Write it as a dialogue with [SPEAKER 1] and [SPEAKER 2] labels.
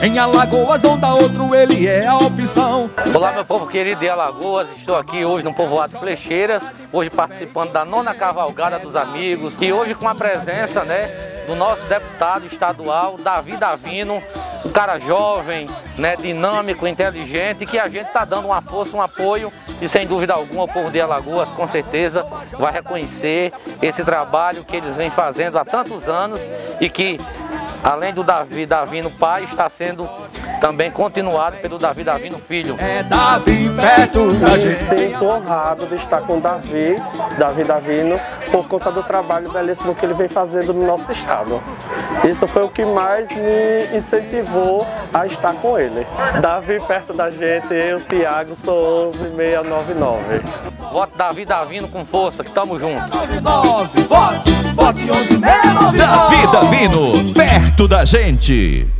[SPEAKER 1] Em Alagoas ou da outro ele é a opção.
[SPEAKER 2] Olá meu povo querido de Alagoas, estou aqui hoje no povoado Flecheiras, hoje participando da nona cavalgada dos amigos e hoje com a presença né, do nosso deputado estadual Davi Davino, um cara jovem, né, dinâmico, inteligente, que a gente está dando uma força, um apoio e sem dúvida alguma o povo de Alagoas com certeza vai reconhecer esse trabalho que eles vêm fazendo há tantos anos e que além do Davi Davino pai, está sendo também continuado pelo Davi Davino filho.
[SPEAKER 1] É Davi perto da
[SPEAKER 3] Me
[SPEAKER 1] gente
[SPEAKER 3] sinto honrado de estar com o Davi, Davi Davino, por conta do trabalho belíssimo que ele vem fazendo no nosso estado. Isso foi o que mais me incentivou a estar com ele. Davi perto da gente, eu, Thiago, sou 11699.
[SPEAKER 2] Voto Davi Davino com força, que tamo junto.
[SPEAKER 1] 99, vote, vote 11
[SPEAKER 4] Davi Davino, perto da gente.